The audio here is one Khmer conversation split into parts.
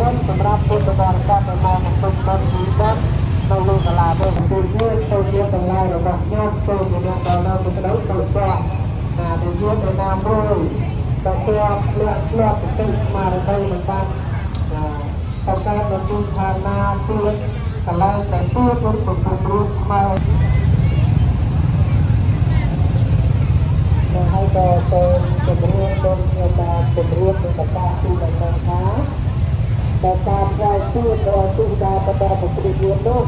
បុណ្យសម្រាប់ពុទ្ធបរិស័ទដែលមកបំពេញបុណ្យពីបុណ្យនៅលើសាលាព្រះពុទ្ធយើងសូមជាតម្លៃរបស់ខ្ញុំសូមជំរាបដល់នៅពុទ្ធដូសូមស្វាណាដែលយើងទៅតាមមួយតើតើលក្ខលក្ខទៅស្មារតីមិនបានតើតើដល់ទូឋានាទៀតកន្លែងដែលទូពុទ្ធពុទ្ធរូបខ្មែរហើយតើតើជំរាបដល់ខ្ញុំដល់ជំរាបដល់កតាទូដែលថា តែការផ្សាយទូទៅទូដល់បន្តប្រព្រឹត្តយើងនោះ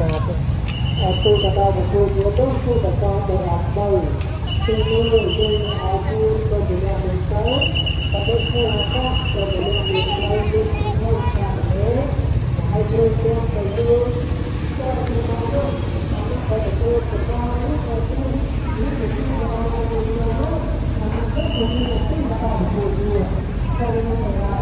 ណាទូទៅដល់ប្រព្រឹត្តយើងនោះគឺបន្តទៅដល់ទៅទីនេះគឺឲ្យទូទៅជាអ្នកមិនទៅតែទៅគឺអាកាសទៅមានមានទៅគឺទៅតាមនេះហើយព្រឹត្តទៅទៅទៅទៅទៅទៅទៅទៅទៅទៅ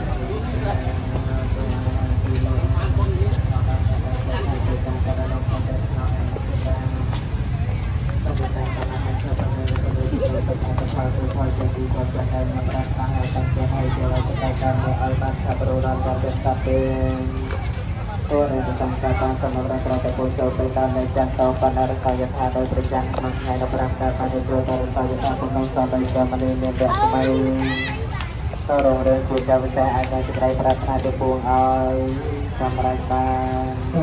Olha, តាមសំណងប្រាក់តែពលចូលទៅតាមនៃចាស់តបណ្ដារកាយថាដោយប្រចាំក្នុងថ្ងៃ15កើតបានចូលទៅកាយថាក្នុងសម័យកម្មនេះមានវគ្គសម័យតរងរឿងគួរចាវិស័យអាចនឹងសេចក្តីប្រាថ្នាទៅពួងឲ្យសម្រេចបានសា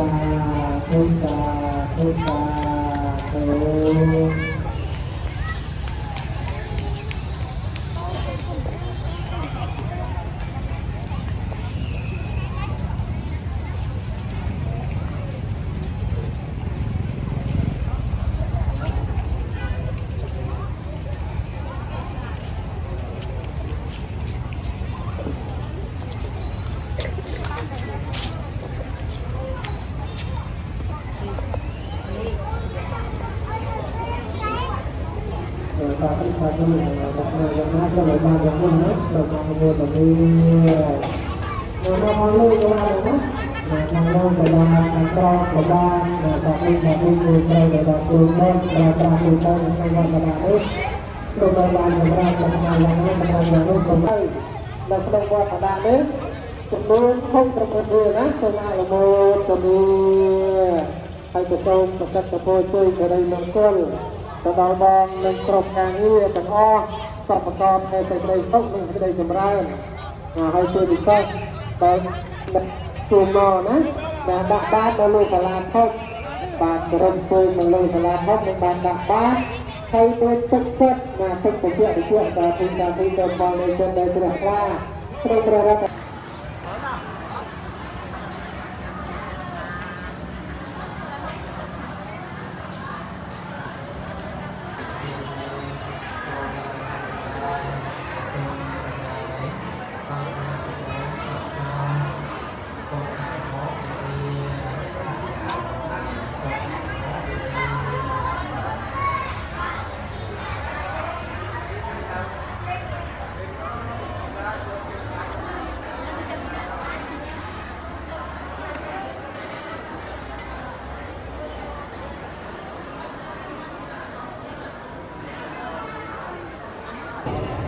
ហើយក៏សូមប្រកាសពរជួយបរិមង្គល ធុដល់បងនិងក្រុមការងារទាំងអស់ប្រកបដោយសេចក្តីសុខនិងសេចក្តីចម្រើនហើយជួយពិសេសដល់ជួមមកណាដែលដាក់បាតនៅលើសាលាធំបាទក្រុមជួយនៅលើសាលាធំនឹងបានដាក់បាតហើយដូចទឹកសុទ្ធណាទឹកពជាពជាដល់ទីដល់ទីទៅបងនៃជនដែលជ្រះថ្លាត្រូវប្ររត់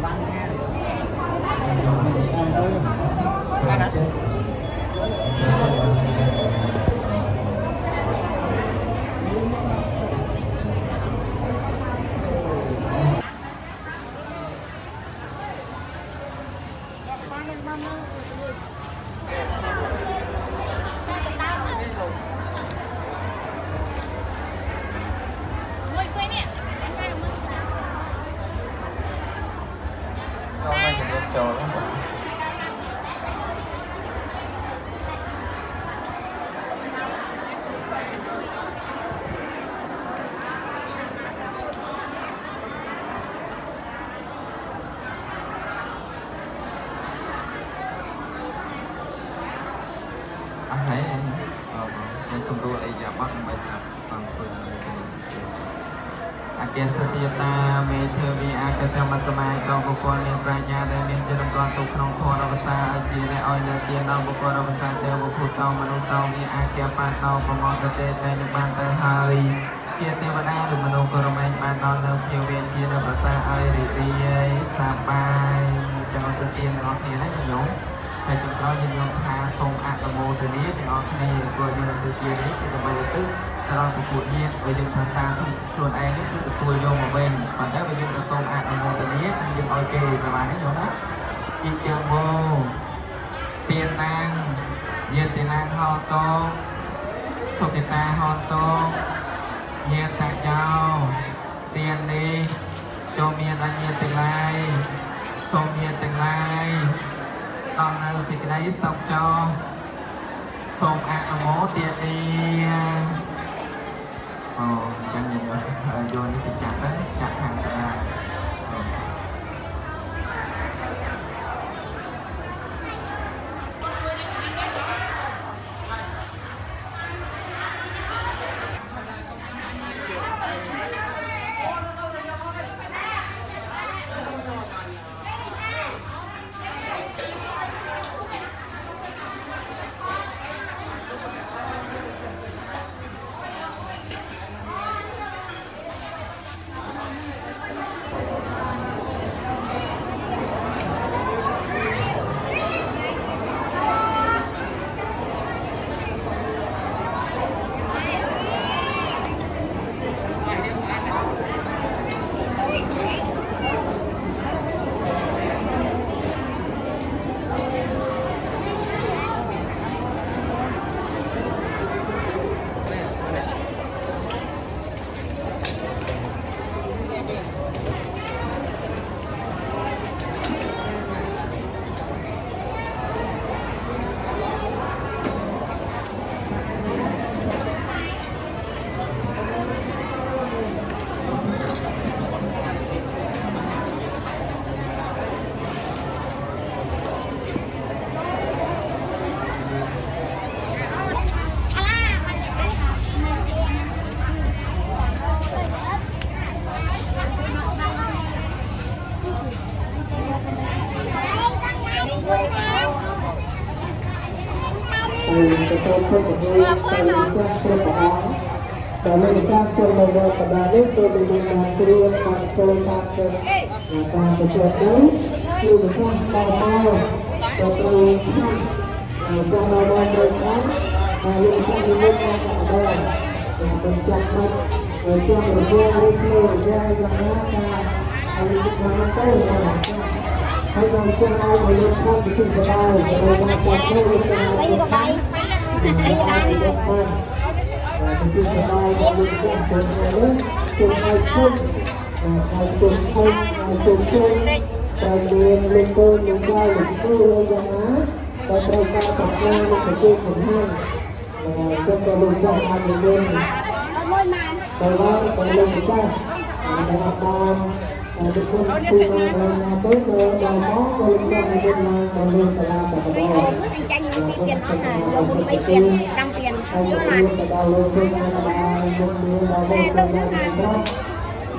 Văn nghe. Văn đó. យតាមេធាវីអកធម្មសម័យកងបុគ្គលមានប្រាជ្ញាដែលមានចិត្តរំលងទុកក្នុងធម៌រវសាឲ្យជាអ្នកឲ្យលើទានដល់បុគ្គលរវសាទេវភូតោមនុស្សោមានអគ្គបានតោប្រមោទទេតែនឹងបានទៅហើយជាទេវតាឬមនុស្សក៏រមែងបានដល់នៅភាវៈជានៅប្រសាឲ្យរីករាយសប្បាយចាំទៅទានទាំងអស់គ្នាណាញោមហើយចុងក្រោយយើងយកថាសូមអនុមោទនាទាំងអស់គ្នាព្រោះយើងទៅជានេះគឺដើម្បីទៅ ដល់ប្រកួតញាតបើយើងភាសាខ្លួនឯងនេះគឺទទួលយកមកវិញប៉ុន្តែបើយើងទៅសូមអនុមោទនាគឺយើងឲ្យគេប្រហែលនេះយល់ណាអ៊ីចាំមោទៀនណាងយាតិណាងហោតោសុគតាហោតោញាតចោទៀននេះចូលមានអញ្ញាទាំងឡាយសូមញាតទាំងឡាយដល់នៅសេចក្តីសុខចោសូមអនុមោទនា អូអញ្ចឹងយើងយកយកនេះទៅចាក់ទៅចាក់ខាងស្ដាទទួលភោគជំនួយទៅចាស់គ្រប់ព្រះអង្គដែលមានការចូលមកវត្តបដានេះគឺមានការគ្រៀ ងតាមចូលតាមទៅការប្រជុំនេះគឺមិនថាតាមមកទៅត្រូវឆ្នាំចាំមកដល់ទៅឆ្នាំហើយយើងចាំនិយាយតាមការបដដែលបញ្ជាក់មកហើយជាប់រវល់នេះគឺយ៉ាងយ៉ាងណាការហើយយើងចាំទៅហើយដល់គង់ឲ្យមនុស្សខាងពិធីបដាហើយមកតាមទៅវិញទៅពីបានពីសបាយរបស់លោកចាស់ទៅនេះជុំឲ្យ ជុំជុំជុំជុំត្រូវមានលេខកូនលេខក្រោយលេខគូឬយ៉ាងណាក៏ត្រូវការប្រកាសលោកទទួលសំខាន់ខ្ញុំក៏លោកចាស់អាចមានមួយម៉ែទៅឡើងទៅលោកចាស់សម្រាប់តាមទៅគុំគូបានណាទៅក៏ដល់មកក៏លោកចាស់អាចមានឡើងទៅលោកសាលាបបោចាញ់មួយទៀតអស់ហើយយកមួយបីទៀត5ទៀតយកឡើងទៅដល់លោកចាស់បានគុំមានដល់មក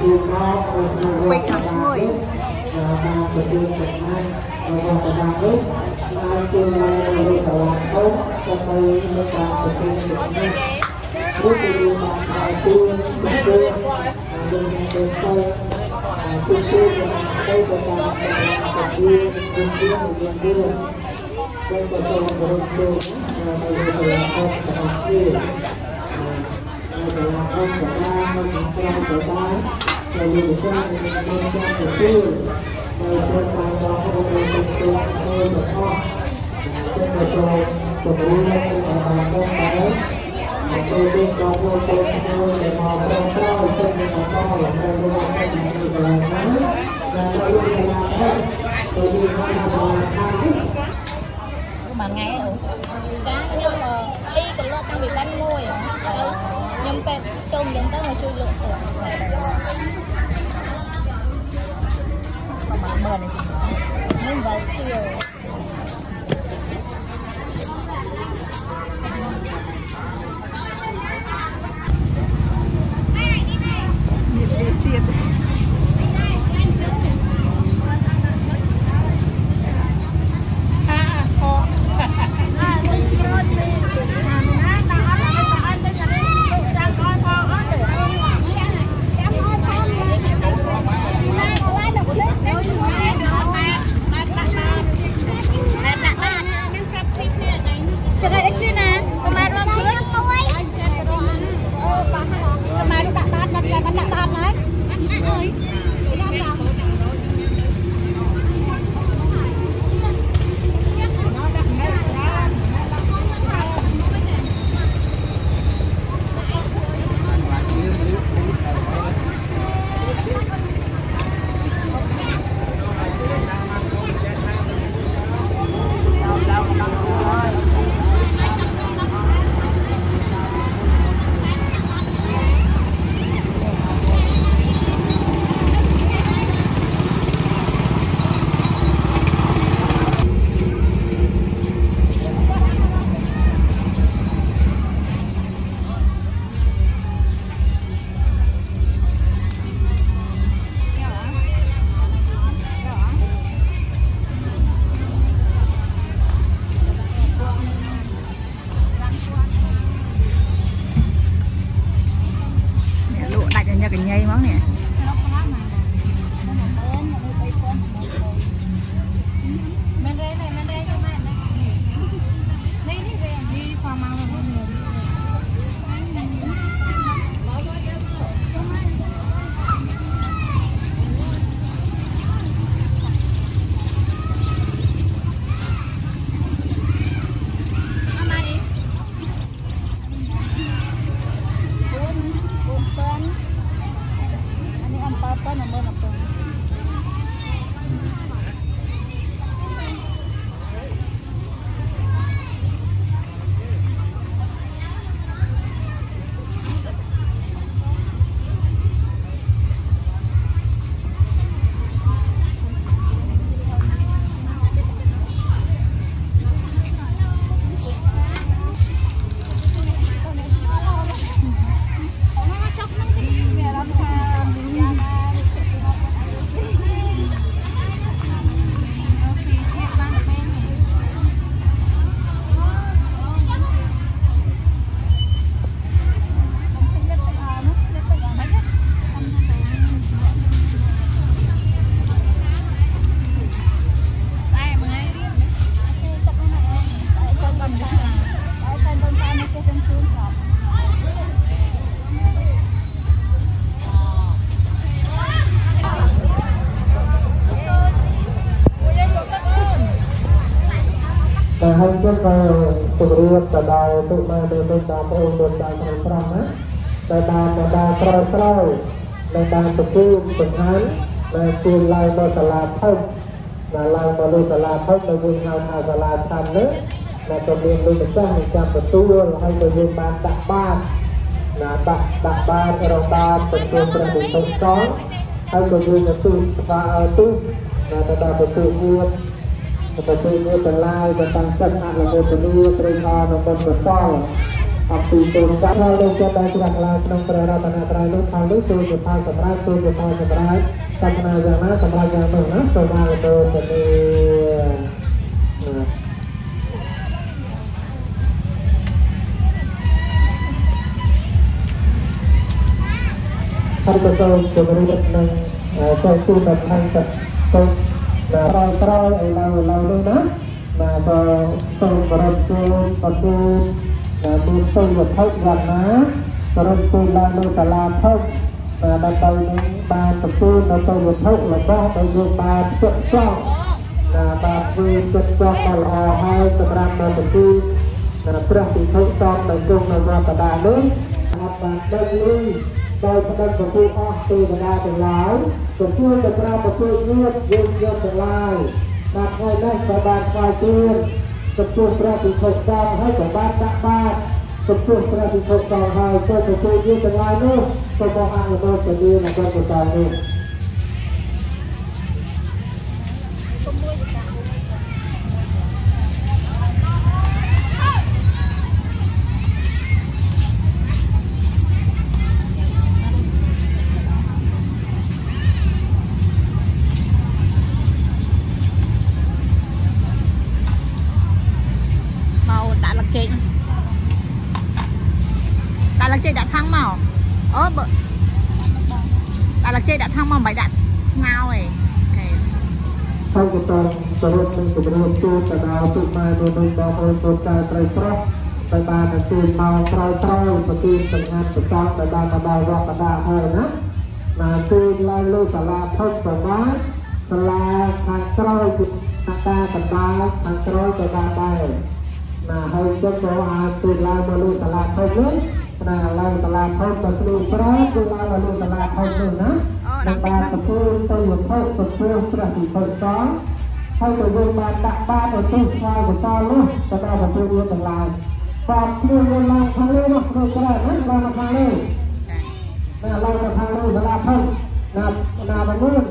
Tôi biết có vô tôi tôi để mà con sao tôi để mà con là tôi luôn có những người làm មួយថ្ងៃអូចាខ្ញុំពីកន្លក់តាំងពីបានមួយទៅខ្ញុំពេទ្យទុំអញ្ចឹងទៅមកជួយ thể là con của ba con trai của ba rồi mình con là con trai của tư rồi con bà con con là con trai tôi của con trên mặt trời của bố là con bà con bé mà tôi biết con vô con tôi để mà con tôi trên mặt con là con vô con là con là con luôn là con tôi biết con là con mà ngay cái nhưng mà đi từ lớp trong việc đánh môi rồi លួនប្រហែល10000នេះមិនវល់ជាវ តែហើយចឹងក៏ជម្រាបទៅដល់ទុកមកទៅទៅតាមបងប្អូនតាមក្នុងក្រុមណាតែតាមទៅដល់ក្រោយក្រោយនៅតាមប្រគូសំខាន់ដែលជួនឡើងដល់សាលាធំដែលឡើងមកលើសាលាធំទៅវិញហៅថាសាលាធំនេះដែលក៏មានលោកម្ចាស់នឹងចាំទទួលហើយក៏យើងបានដាក់បាតណាដាក់ដាក់បាតរំបានទទួលព្រះវិសុទ្ធសងហើយក៏យើងទទួលស្វាអើទុះណាទៅដល់ទទួលមួយ ប្រទេសនេះទាំងឡាយក៏តាំងចិត្តអនុមោទនាត្រេកអរនៅបុណ្យកុសលអំពីទូនកាត់ហើយលោកចិត្តដែលជ្រះថ្លាក្នុងព្រះរតនត្រ័យនោះខាងនេះទូនជាផលសម្រាប់ទូនជាផលសម្រាប់សាសនាយ៉ាងណាសម្រាប់យ៉ាងនោះណាសូមអរគុណទៅនេះហើយក៏សូមជម្រាបនឹងចូលជួបដល់ខាងទឹ កទៅណាក្រោយក្រោយឲ្យឡើងឡើងនេះណាណាក៏សូមបរិបទូលបទូលណាទូលទៅវត្ថុយ៉ាងណាបរិបទូលឡើងនៅសាលាធំណាដល់ទៅនឹងបានទទួលនៅទៅវត្ថុរបស់ដែលយើងបានជក់ចង់ណាបានធ្វើចិត្តចង់ដល់ល្អហើយសម្រាប់នៅទទួលណាព្រះពិធុសំនៅក្នុងនៅវត្តដានេះអត់បានដឹងលុយ ដោយផ្ដិតប្រទូអស់ទេវតាទាំងឡាយចំពោះទៅក្រៅប្រទូញាតយើងយកទាំងឡាយតាមថ្ងៃនេះក៏បានស្វាយទានចំពោះព្រះពិភពតាមហើយក៏បានដាក់បាតចំពោះព្រះពិភពតាមហើយទៅប្រទូញាតទាំងឡាយនោះក៏មកអនុមោទនានៅក្នុងប្រការនេះ គោរពទូតទៅដល់ពុកម៉ែមនុស្សបងប្អូនកូនចៅប្រុសប្រុសដែលបានទទួលមកក្រោយក្រោយប្រទីសម្ងាត់ប្រកបដែលបានមកដល់វត្តដាហើយណាមកទូលឡើងលើសាលាផុតប្រមាណសាលាខាងក្រោយគឺខាងតាកណ្ដាលខាងក្រោយក៏បានដែរណាហើយចិត្តក៏អាចទូលឡើងមកលើសាលាផុតនេះណាឡើងសាលាផុតទៅគ្រូប្រែគឺឡើងមកលើសាលាផុតនេះណាអូដាក់ដែលតិចបានទទួលទៅវត្ថុទទួលព្រះពិភពសង្ឃ ហើយក៏យើងបានដាក់បាតឧទ្ទិសស្វាយកសលនោះទៅដល់ទទួលយើងទាំងឡាយបាទខ្លួនយើងឡើងខាងលើនោះក្នុងក្រែណាឡើងមកខាងលើណាឡើងមកខាងលើសាលាផុតណាណាមនុស្ស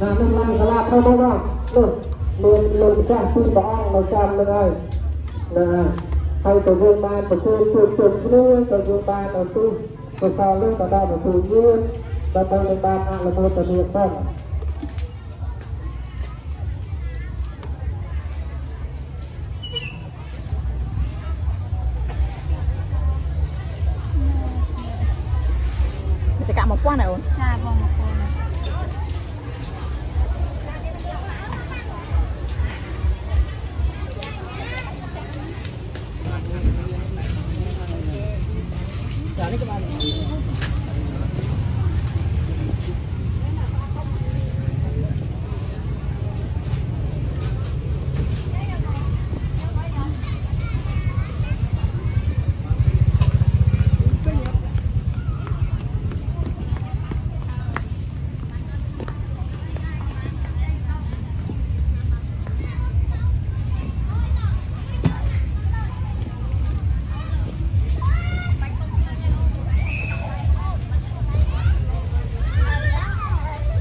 ណានឹងឡើងសាលាផុតនោះនោះមានលោកម្ចាស់ពីព្រះអង្គនៅចាំនឹងហើយណាហើយក៏យើងបានទទួលជួបជុំគ្នាក៏យើងបានឧទ្ទិសកសលនោះទៅដល់ទទួលយើងដើម្បីនឹងបានអនុមោទនាផង giờ នេះក៏បាន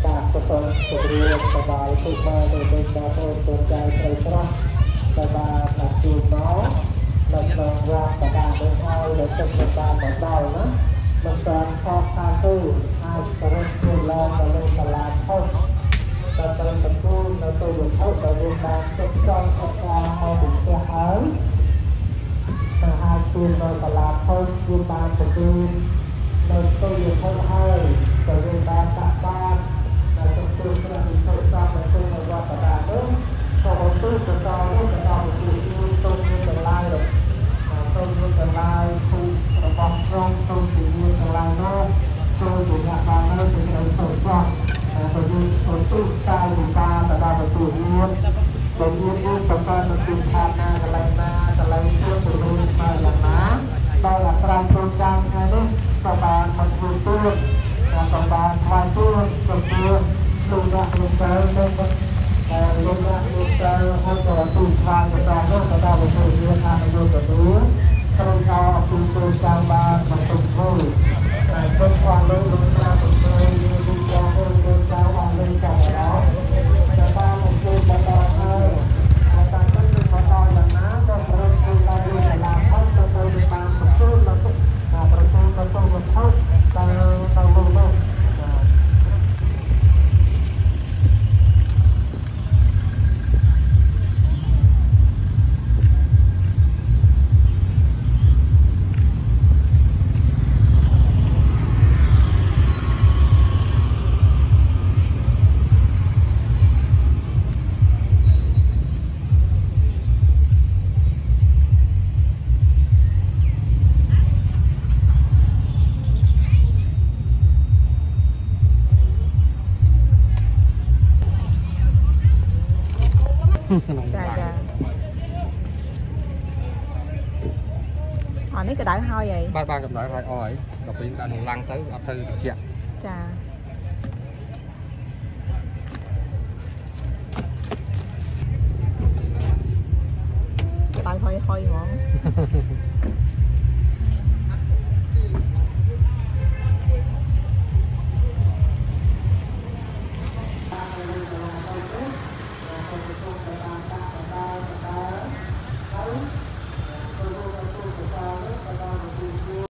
បាទក៏សូមជម្រាបសប្បាយពុកម៉ែទៅដល់បងប្អូនកូនចៅប្រុសប្រុសដែលបានមកជួបមកនៅក្នុងវត្តបដាទៅហើយដែលទឹកទៅបានមកដល់ណាមិនបានខកខានទេអាចប្រឹងជួយឡើងទៅលើសាលាផុសដើម្បីទទួលនៅទៅវត្ថុដែលយើងបានទុកចងអត់ការមកពីផ្ទះហើយតែអាចជួយនៅសាលាផុសយើងបាន ទទួលនៅទៅវត្ថុហើយក៏យើងបានដាក់បានដែលទទួលព្រះវិសុទ្ធតាមដែលទៅនៅវត្តតានោះក៏ទៅទៅដល់នោះទៅដល់ទៅជួយទៅមានទាំងឡាយទៅមានទាំងឡាយគូរបស់ក្រុមទៅជាមានទាំងឡាយនោះចូលជាអ្នកបាននៅទៅទៅទៅចោះទៅយើងទៅទូកាយវិការទៅដល់ទទួលមានទៅមានយើងទៅកាន់ទៅទីឋានណាកន្លែងណាកន្លែងជួបទៅរួមស្មើយ៉ាងណាដោយអត្រាចូលចាំថ្ងៃនេះក៏បានមក ធ្វើទូត và còn bà hai chú cầm đưa lưu ra lưu tơ lên lưu ra lưu tơ hỗ trợ tu khai của ta đó của ta một số đưa tha lưu cả đứa trong cho tu tu trang ba và tu thôi trong khoa lưu lưu ra tu tơ ចាចាអនេះក៏ដៅហើយហីបាទបាទកម្ដៅហើយអស់ហើយដល់ពេលដាក់ក្នុងឡាំងទៅអត់ទៅត្រជាក់ចាក្តៅហុយហុយហ្មង